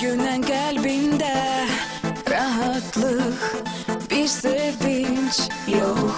günden güne kalbimde rahatlık bir sevinç yok.